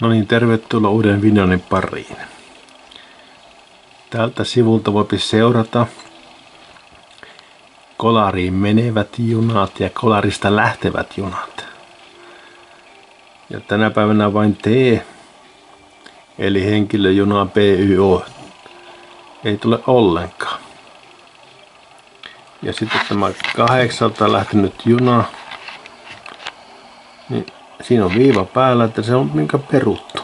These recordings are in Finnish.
No niin, tervetuloa uuden videon pariin. Tältä sivulta voi seurata kolariin menevät junat ja kolarista lähtevät junat. Ja tänä päivänä vain T, eli henkilöjuna PYO, ei tule ollenkaan. Ja sitten tämä kahdeksalta lähtenyt juna, niin Siinä on viiva päällä, että se on minkä peruttu.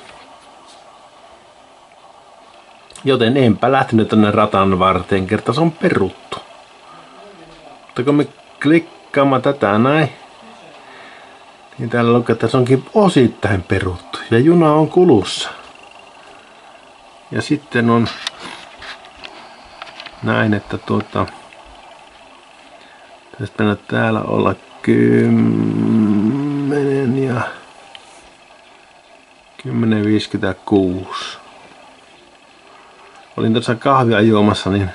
Joten enpä lähtenyt tänne ratan varteen, kerta se on peruttu. Mutta kun me klikkaamme tätä näin, niin täällä lukee, että se onkin osittain peruttu ja juna on kulussa. Ja sitten on näin, että tuota, tästä täällä olla 10 ja 10.56. Olin tässä kahvia juomassa niin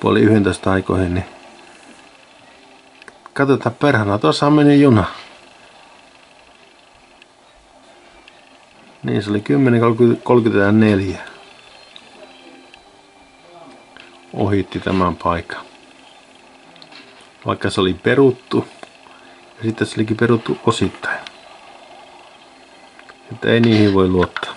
puoli 11 aikoihin, niin katsotaan perhana, tuossa meni juna. Niin se oli 10.34. Ohitti tämän paikan. Vaikka se oli peruttu, ja sitten se olikin peruttu osittain. Että ei niihin voi luottaa.